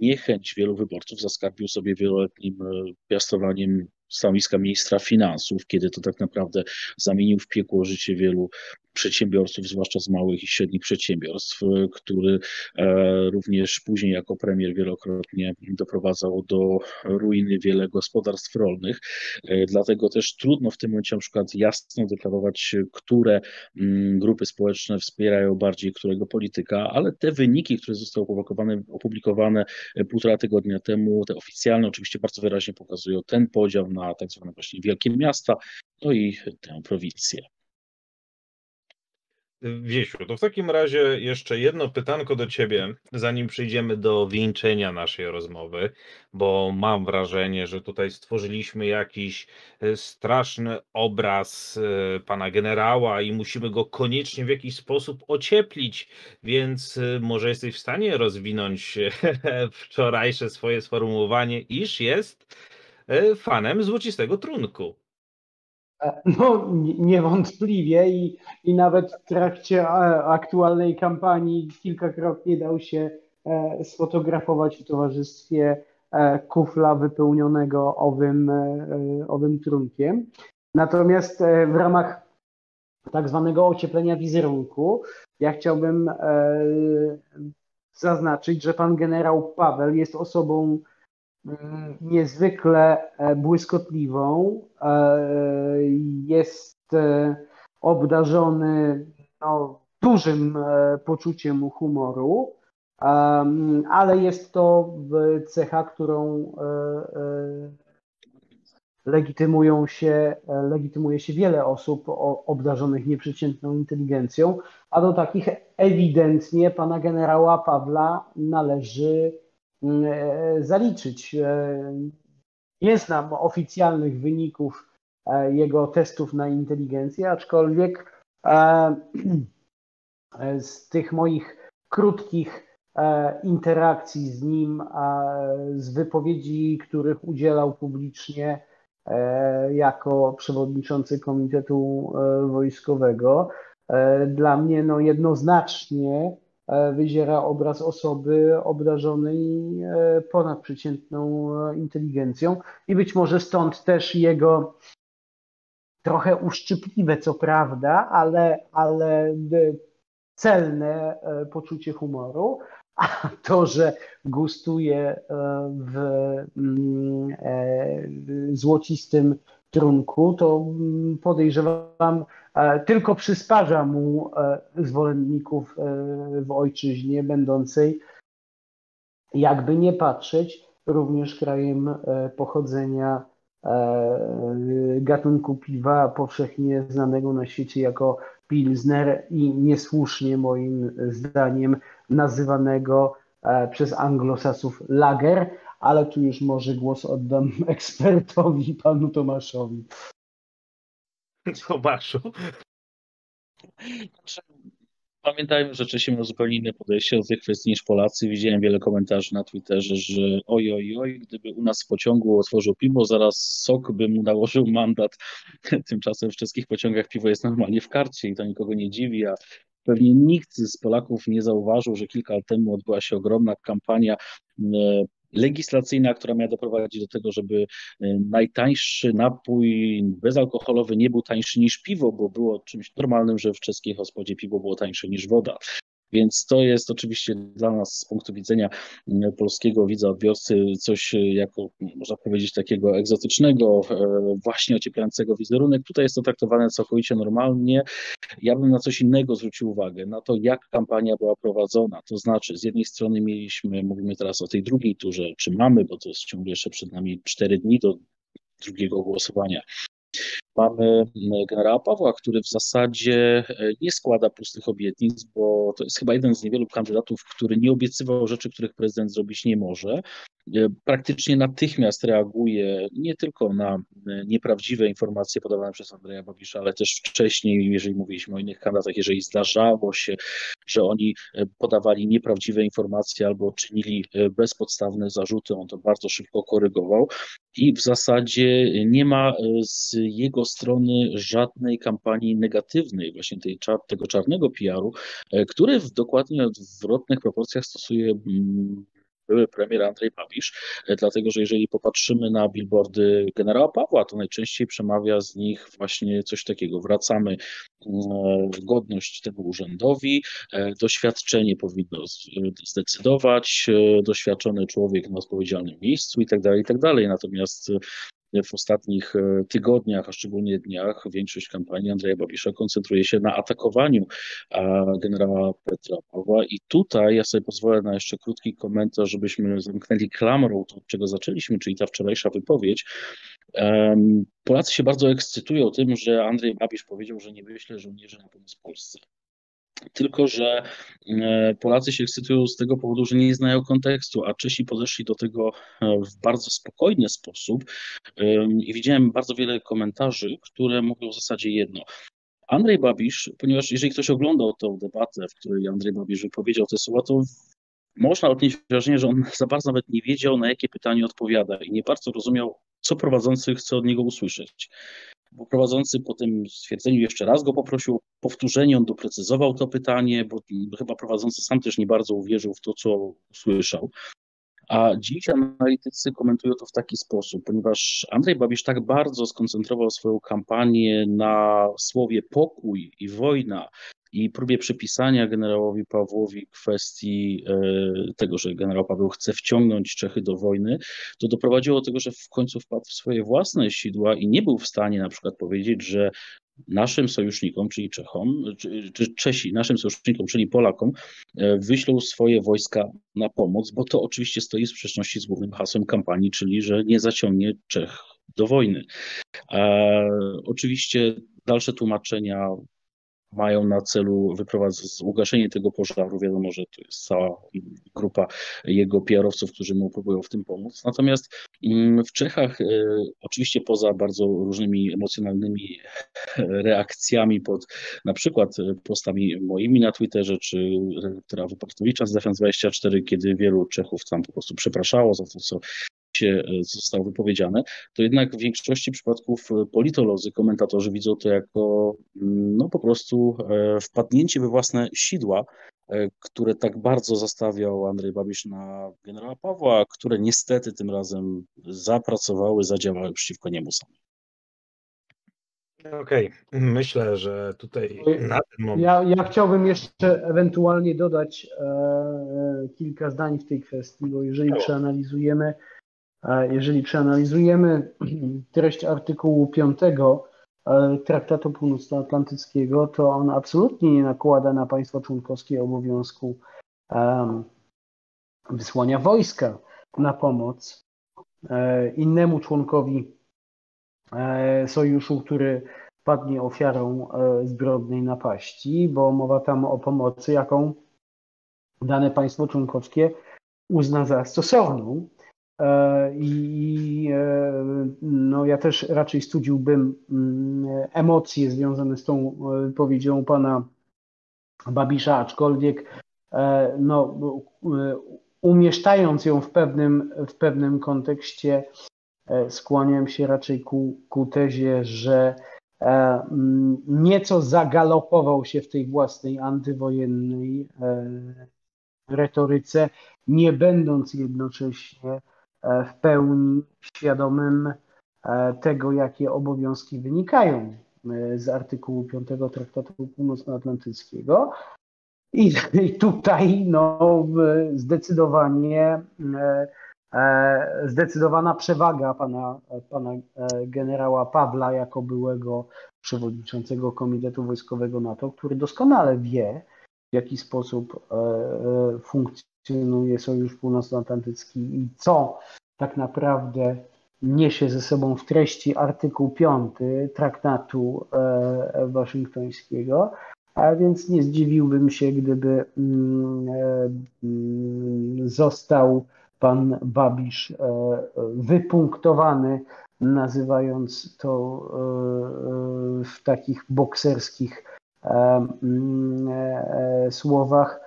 niechęć wielu wyborców zaskarbił sobie wieloletnim e, piastowaniem stanowiska ministra finansów, kiedy to tak naprawdę zamienił w piekło życie wielu przedsiębiorców, zwłaszcza z małych i średnich przedsiębiorstw, który e, również później jako premier wielokrotnie doprowadzał do ruiny wiele gospodarstw rolnych. E, dlatego też trudno w tym momencie na przykład jasno deklarować, które mm, grupy społeczne wspierają bardziej którego polityka, ale te wyniki, które zostały opublikowane, opublikowane półtora tygodnia temu, te oficjalne oczywiście bardzo wyraźnie pokazują ten podział na tak zwane właśnie wielkie miasta, no i tę prowincję. Wiesiu, to w takim razie jeszcze jedno pytanko do ciebie, zanim przejdziemy do wieńczenia naszej rozmowy, bo mam wrażenie, że tutaj stworzyliśmy jakiś e, straszny obraz e, pana generała i musimy go koniecznie w jakiś sposób ocieplić, więc e, może jesteś w stanie rozwinąć <laughs> wczorajsze swoje sformułowanie, iż jest fanem złocistego trunku. E, no, niewątpliwie i, i nawet w trakcie e, aktualnej kampanii kilkakrotnie dał się e, sfotografować w towarzystwie kufla wypełnionego owym, owym trunkiem. Natomiast w ramach tak zwanego ocieplenia wizerunku, ja chciałbym zaznaczyć, że pan generał Paweł jest osobą niezwykle e, błyskotliwą. E, jest e, obdarzony no, dużym poczuciem humoru, ale jest to cecha, którą legitymują się, legitymuje się wiele osób obdarzonych nieprzeciętną inteligencją, a do takich ewidentnie pana generała Pawła należy zaliczyć. E, nie znam oficjalnych wyników e, jego testów na inteligencję, aczkolwiek z tych moich krótkich interakcji z nim, z wypowiedzi, których udzielał publicznie jako przewodniczący Komitetu Wojskowego, dla mnie no jednoznacznie E, wyziera obraz osoby obdarzonej e, ponadprzeciętną e, inteligencją i być może stąd też jego trochę uszczypliwe, co prawda, ale, ale celne poczucie humoru, a to, że gustuje w mm, złocistym trunku, to mm, podejrzewam, e, tylko przysparza mu e, zwolenników e, w ojczyźnie będącej, jakby nie patrzeć, również krajem pochodzenia gatunku piwa powszechnie znanego na świecie jako Pilsner i niesłusznie moim zdaniem nazywanego przez anglosasów lager, ale tu już może głos oddam <laughs> ekspertowi, panu Tomaszowi. Tomaszu. Pamiętajmy, że Czesi mają zupełnie inne podejście do tych kwestii niż Polacy. Widziałem wiele komentarzy na Twitterze, że oj, oj, oj, gdyby u nas w pociągu otworzył piwo, zaraz sok by mu nałożył mandat. <laughs> Tymczasem w czeskich pociągach piwo jest normalnie w karcie i to nikogo nie dziwi, a pewnie nikt z Polaków nie zauważył, że kilka lat temu odbyła się ogromna kampania e, legislacyjna, która miała doprowadzić do tego, żeby najtańszy napój bezalkoholowy nie był tańszy niż piwo, bo było czymś normalnym, że w czeskiej hospodzie piwo było tańsze niż woda. Więc to jest oczywiście dla nas z punktu widzenia mm, polskiego widza, odbiorcy coś e, jako, można powiedzieć, takiego egzotycznego, e, właśnie ocieplającego wizerunek. Tutaj jest to traktowane całkowicie normalnie. Ja bym na coś innego zwrócił uwagę, na to, jak kampania była prowadzona. To znaczy, z jednej strony mieliśmy, mówimy teraz o tej drugiej turze, czy mamy, bo to jest ciągle jeszcze przed nami cztery dni do drugiego głosowania. Mamy generała Pawła, który w zasadzie e, nie składa pustych obietnic, bo to jest chyba jeden z niewielu kandydatów, który nie obiecywał rzeczy, których prezydent zrobić nie może. E, praktycznie natychmiast reaguje nie tylko na e, nieprawdziwe informacje podawane przez Andrzeja Babisza, ale też wcześniej, jeżeli mówiliśmy o innych kandydatach, jeżeli zdarzało się, że oni podawali nieprawdziwe informacje albo czynili bezpodstawne zarzuty, on to bardzo szybko korygował. I w zasadzie nie ma z jego strony żadnej kampanii negatywnej, właśnie tej, tego czarnego PR-u, e, który w dokładnie odwrotnych proporcjach stosuje mm, były premier Andrzej Babisz, e, dlatego że jeżeli popatrzymy na billboardy generała Pawła, to najczęściej przemawia z nich właśnie coś takiego. Wracamy mm, godność temu urzędowi, e, doświadczenie powinno zdecydować, doświadczony człowiek na odpowiedzialnym miejscu i tak dalej, i tak dalej. Natomiast w ostatnich e, tygodniach, a szczególnie dniach, większość kampanii Andrzeja Babisza koncentruje się na atakowaniu generała Petra Pawła. I tutaj ja sobie pozwolę na jeszcze krótki komentarz, żebyśmy zamknęli klamrą to, od czego zaczęliśmy, czyli ta wczorajsza wypowiedź. Polacy się bardzo ekscytują tym, że Andrzej Babisz powiedział, że nie wyśle żołnierzy na pomoc Polsce. Tylko, że e, Polacy się ekscytują z tego powodu, że nie znają kontekstu, a Czesi podeszli do tego e, w bardzo spokojny sposób. I widziałem bardzo wiele komentarzy, które mówią w zasadzie jedno. Andrzej Babisz, ponieważ jeżeli ktoś oglądał tę debatę, w której Andrzej Babisz wypowiedział te słowa, to można odnieść wrażenie, że on za bardzo nawet nie wiedział, na jakie pytanie odpowiada i nie bardzo rozumiał, co prowadzący chce od niego usłyszeć bo prowadzący po tym stwierdzeniu jeszcze raz go poprosił o powtórzenie, on doprecyzował to pytanie, bo chyba prowadzący sam też nie bardzo uwierzył w to, co usłyszał. A dziś analitycy komentują to w taki sposób, ponieważ Andrzej Babisz tak bardzo skoncentrował swoją kampanię na słowie pokój i wojna, i próbie przypisania generałowi Pawłowi kwestii e, tego, że generał Paweł chce wciągnąć Czechy do wojny, to doprowadziło do tego, że w końcu wpadł w swoje własne sidła i nie był w stanie na przykład powiedzieć, że naszym sojusznikom, czyli Czechom, czy, Czesi, naszym sojusznikom, czyli Polakom, e, wyślą swoje wojska na pomoc, bo to oczywiście stoi w sprzeczności z głównym hasłem kampanii, czyli że nie zaciągnie Czech do wojny. E, oczywiście dalsze tłumaczenia mają na celu wyprowadzenie, ugaszenie tego pożaru. Wiadomo, że to jest cała grupa jego PR-owców, którzy mu próbują w tym pomóc. Natomiast mm, w Czechach, e, oczywiście poza bardzo różnymi emocjonalnymi <laughs> reakcjami pod na przykład postami moimi na Twitterze, czy redaktora Wyportowicza z Defense24, kiedy wielu Czechów tam po prostu przepraszało za to, co się e, zostało wypowiedziane, to jednak w większości przypadków e, politolodzy, komentatorzy widzą to jako mm, no po prostu e, wpadnięcie we własne sidła, które tak bardzo zastawiał Andrzej Babisz na generała Pawła, które niestety tym razem zapracowały, zadziałały przeciwko niemu samemu. Okej, okay. myślę, że tutaj na ten moment. Ja, ja chciałbym jeszcze ewentualnie dodać e, kilka zdań w tej kwestii, bo jeżeli przeanalizujemy jeżeli przeanalizujemy <clears throat> treść artykułu 5 e, Traktatu Północnoatlantyckiego, to on absolutnie nie nakłada na państwo członkowskie obowiązku wysłania wojska na pomoc e, innemu członkowi e, sojuszu, który padnie ofiarą zbrodniej napaści, bo mowa tam o pomocy, jaką dane państwo członkowskie uzna za stosowną. E, I e, no, ja też raczej studziłbym mm, emocje związane z tą wypowiedzią pana Babisza, aczkolwiek e, no, umieszczając ją w pewnym, w pewnym kontekście, skłaniam się raczej ku, ku tezie, że nieco zagalopował się w tej własnej antywojennej retoryce, nie będąc jednocześnie w pełni świadomym tego, jakie obowiązki wynikają z artykułu 5 Traktatu Północnoatlantyckiego. I, <laughs> tutaj no, zdecydowanie E, zdecydowana przewaga pana, pana e, generała Pawla jako byłego przewodniczącego Komitetu Wojskowego NATO, który doskonale wie, w jaki sposób e, funkcjonuje Sojusz Północnoatlantycki i co tak naprawdę niesie ze sobą w treści artykuł 5 traktatu waszyngtońskiego, a więc nie zdziwiłbym się, gdyby mm, mm, został pan Babisz e, wypunktowany, nazywając to e, w takich bokserskich e, mm, słowach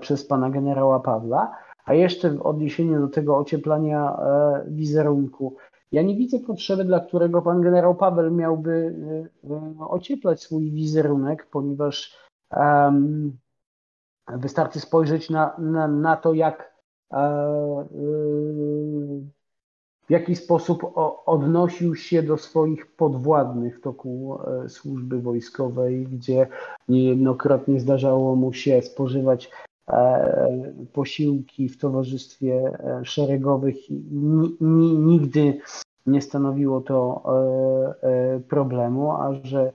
przez pana generała Pawła. A jeszcze w odniesieniu do tego ocieplania wizerunku, ja nie widzę potrzeby, dla którego pan generał Paweł miałby ocieplać swój wizerunek, ponieważ um, wystarczy spojrzeć na, na, na to, jak jaki sposób odnosił się do swoich podwładnych w toku e, służby wojskowej, gdzie niejednokrotnie zdarzało mu się spożywać e, posiłki w towarzystwie e, szeregowych i nigdy nie stanowiło to problemu, a że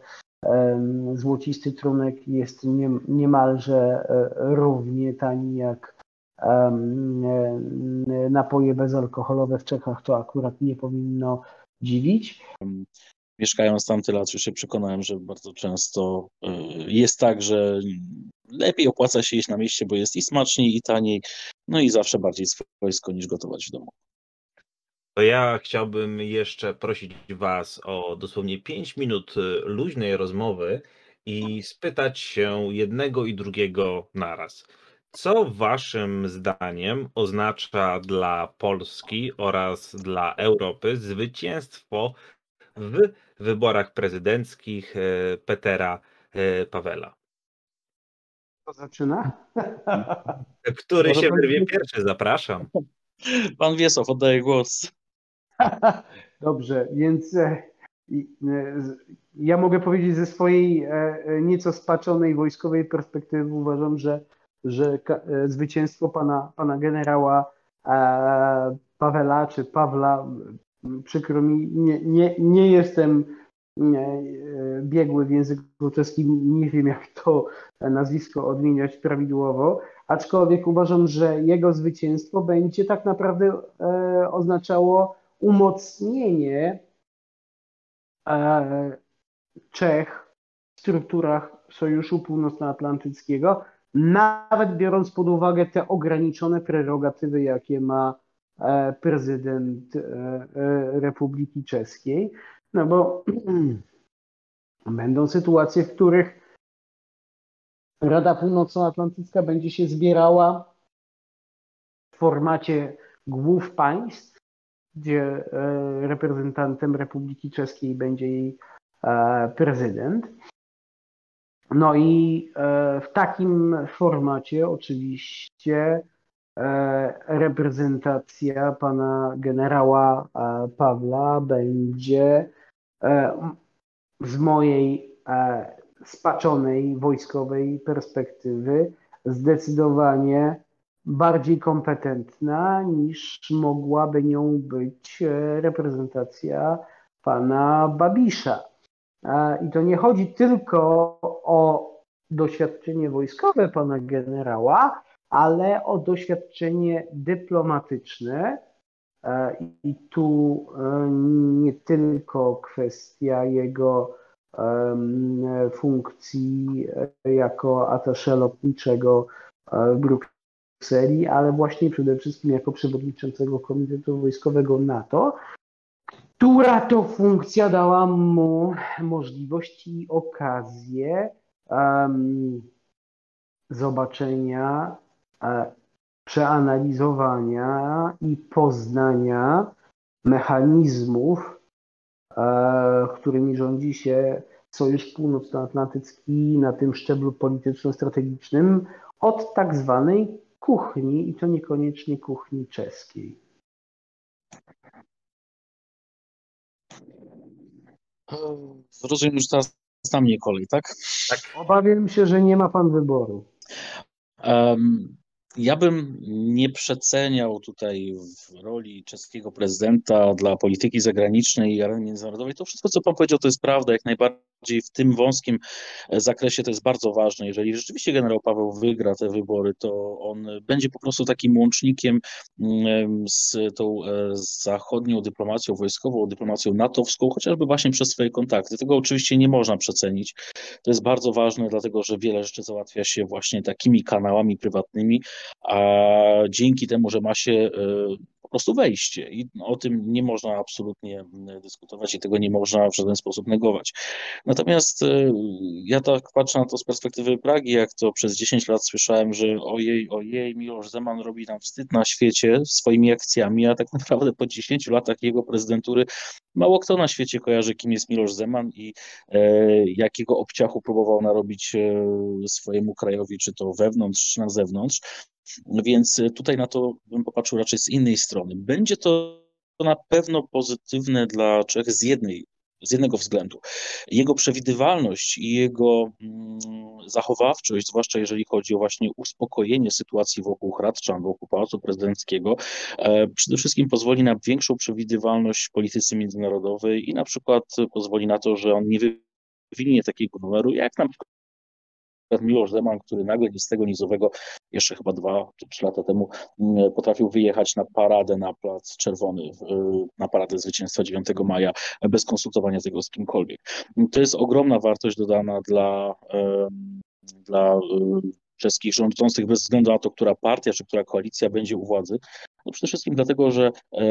złocisty trunek jest niemalże równie tani jak napoje bezalkoholowe w Czechach, to akurat nie powinno dziwić. Mieszkając tam tyle lat, już się przekonałem, że bardzo często y, jest tak, że lepiej opłaca się jeść na mieście, bo jest i smaczniej, i taniej, no i zawsze bardziej swojsko niż gotować w domu. To ja chciałbym jeszcze prosić Was o dosłownie 5 minut y, luźnej rozmowy i spytać się jednego i drugiego naraz. Co waszym zdaniem oznacza dla Polski oraz dla Europy zwycięstwo w wyborach prezydenckich e, Petera e, Pawela? To zaczyna? Który Może się wyrwie pierwszy, zapraszam. <laughs> Pan Wiesław, oddaję głos. <laughs> Dobrze, więc e, ja mogę powiedzieć ze swojej nieco spaczonej wojskowej perspektywy, uważam, że że e, zwycięstwo pana, pana generała e, Pawela czy Pawla, przykro mi, nie, nie, nie jestem e, biegły w języku czeskim, nie wiem jak to nazwisko odmieniać prawidłowo, aczkolwiek uważam, że jego zwycięstwo będzie tak naprawdę oznaczało umocnienie Czech w strukturach Sojuszu Północnoatlantyckiego, nawet biorąc pod uwagę te ograniczone prerogatywy, jakie ma e, prezydent e, e, Republiki Czeskiej, no bo <clears throat> będą sytuacje, w których Rada Północnoatlantycka będzie się zbierała w formacie głów państw, gdzie reprezentantem Republiki Czeskiej będzie jej prezydent. No i e, w takim formacie oczywiście e, reprezentacja pana generała e, Pawła będzie z mojej spaczonej wojskowej perspektywy zdecydowanie bardziej kompetentna niż mogłaby nią być reprezentacja pana Babisza. I to nie chodzi tylko o doświadczenie wojskowe pana generała, ale o doświadczenie dyplomatyczne. I tu e, nie tylko kwestia jego funkcji jako atasze lotniczego e, w Brukseli, ale właśnie przede wszystkim jako przewodniczącego Komitetu Wojskowego NATO, która to funkcja dała mu możliwość i okazję um, zobaczenia, e, przeanalizowania i poznania mechanizmów, e, którymi rządzi się Sojusz Północnoatlantycki na tym szczeblu polityczno-strategicznym od tak zwanej kuchni i to niekoniecznie kuchni czeskiej. Rozumiem, że teraz na mnie kolej, tak? Tak. Obawiam się, że nie ma pan wyboru. Um, ja bym nie przeceniał tutaj roli czeskiego prezydenta dla polityki zagranicznej i areny międzynarodowej. To wszystko, co pan powiedział, to jest prawda. Jak najbardziej w tym wąskim e, zakresie to jest bardzo ważne. Jeżeli rzeczywiście generał Paweł wygra te wybory, to on będzie po prostu takim łącznikiem mm, z tą e, zachodnią dyplomacją wojskową, dyplomacją natowską, chociażby właśnie przez swoje kontakty. Tego oczywiście nie można przecenić. To jest bardzo ważne, dlatego że wiele rzeczy załatwia się właśnie takimi kanałami prywatnymi, a dzięki temu, że ma się e, po prostu wejście i o tym nie można absolutnie dyskutować i tego nie można w żaden sposób negować. Natomiast e, ja tak patrzę na to z perspektywy Pragi, jak to przez 10 lat słyszałem, że ojej, ojej, Miłosz Zeman robi nam wstyd na świecie swoimi akcjami, a tak naprawdę po 10 latach jego prezydentury mało kto na świecie kojarzy, kim jest Milosz Zeman i e, jakiego obciachu próbował narobić e, swojemu krajowi, czy to wewnątrz, czy na zewnątrz. Więc tutaj na to bym popatrzył raczej z innej strony. Będzie to na pewno pozytywne dla Czech z jednej z jednego względu. Jego przewidywalność i jego mm, zachowawczość, zwłaszcza jeżeli chodzi o właśnie uspokojenie sytuacji wokół Hradczan, wokół Pałacu Prezydenckiego, e, przede wszystkim pozwoli na większą przewidywalność w polityce międzynarodowej i na przykład pozwoli na to, że on nie wywinie takiego numeru, jak na Miłosz Zeman, który nagle nic z tego nizowego jeszcze chyba dwa czy trzy lata temu mm, potrafił wyjechać na paradę na Plac Czerwony, na paradę zwycięstwa 9 maja bez konsultowania tego z kimkolwiek. To jest ogromna wartość dodana dla, dla czeskich rządzących bez względu na to, która partia czy która koalicja będzie u władzy. No przede wszystkim dlatego, że e,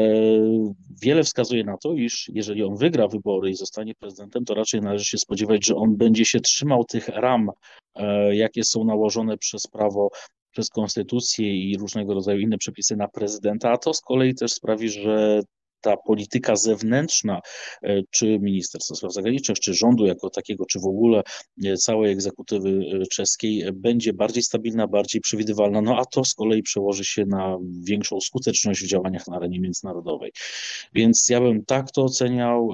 wiele wskazuje na to, iż jeżeli on wygra wybory i zostanie prezydentem, to raczej należy się spodziewać, że on będzie się trzymał tych ram, e, jakie są nałożone przez prawo przez konstytucję i różnego rodzaju inne przepisy na prezydenta, a to z kolei też sprawi, że ta polityka zewnętrzna, e, czy Ministerstwa Spraw Zagranicznych, czy rządu jako takiego, czy w ogóle e, całej egzekutywy e, czeskiej będzie bardziej stabilna, bardziej przewidywalna, no a to z kolei przełoży się na większą skuteczność w działaniach na arenie międzynarodowej. Więc ja bym tak to oceniał.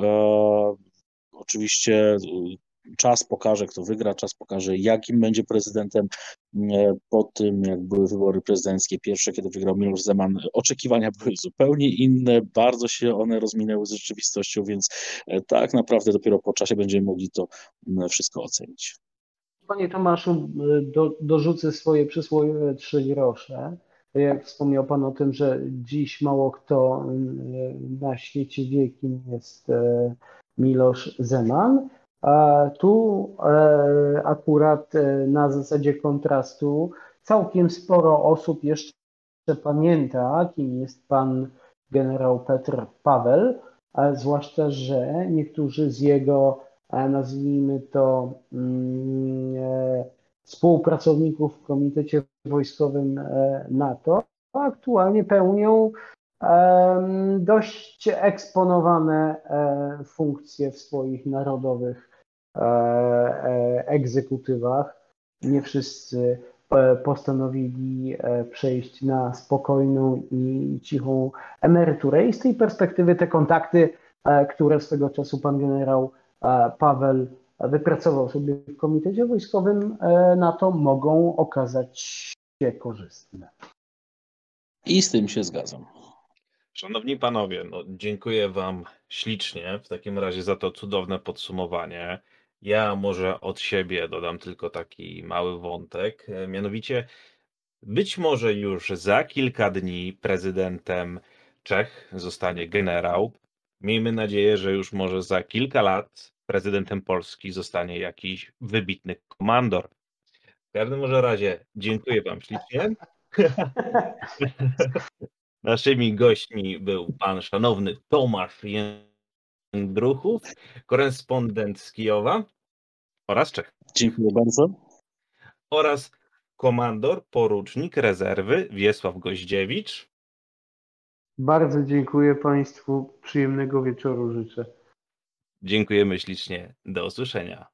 Oczywiście czas pokaże, kto wygra, czas pokaże, jakim będzie prezydentem. E, po tym, jak były wybory prezydenckie pierwsze, kiedy wygrał Miloš Zeman, oczekiwania były zupełnie inne, bardzo się one rozminęły z rzeczywistością, więc e, tak naprawdę dopiero po czasie będziemy mogli to wszystko ocenić. Panie Tomaszu, do, dorzucę swoje przysłowiowe trzy grosze. Jak wspomniał Pan o tym, że dziś mało kto na świecie wie, kim jest e, Miloš Zeman. Tu e, akurat e, na zasadzie kontrastu całkiem sporo osób jeszcze pamięta, kim jest pan generał Petr Paweł, zwłaszcza, że niektórzy z jego, e, nazwijmy to, mm, współpracowników w Komitecie Wojskowym NATO aktualnie pełnią dość eksponowane funkcje w swoich narodowych egzekutywach. Nie wszyscy e, postanowili przejść na spokojną i cichą emeryturę. I z tej perspektywy te kontakty, które swego czasu pan generał Paweł wypracował sobie w Komitecie Wojskowym na to mogą okazać się korzystne. I z tym się zgadzam. Szanowni panowie, no dziękuję wam ślicznie w takim razie za to cudowne podsumowanie. Ja może od siebie dodam tylko taki mały wątek, e, mianowicie być może już za kilka dni prezydentem Czech zostanie generał. Miejmy nadzieję, że już może za kilka lat prezydentem Polski zostanie jakiś wybitny komandor. W każdym może razie dziękuję Wam ślicznie. <laughs> <laughs> Naszymi gośćmi był pan szanowny Tomasz Jędruchów, korespondent z Kijowa oraz Czech. Dziękuję bardzo. Oraz komandor, porucznik rezerwy Wiesław Goździewicz. Bardzo dziękuję Państwu. Przyjemnego wieczoru życzę. Dziękujemy ślicznie. Do usłyszenia.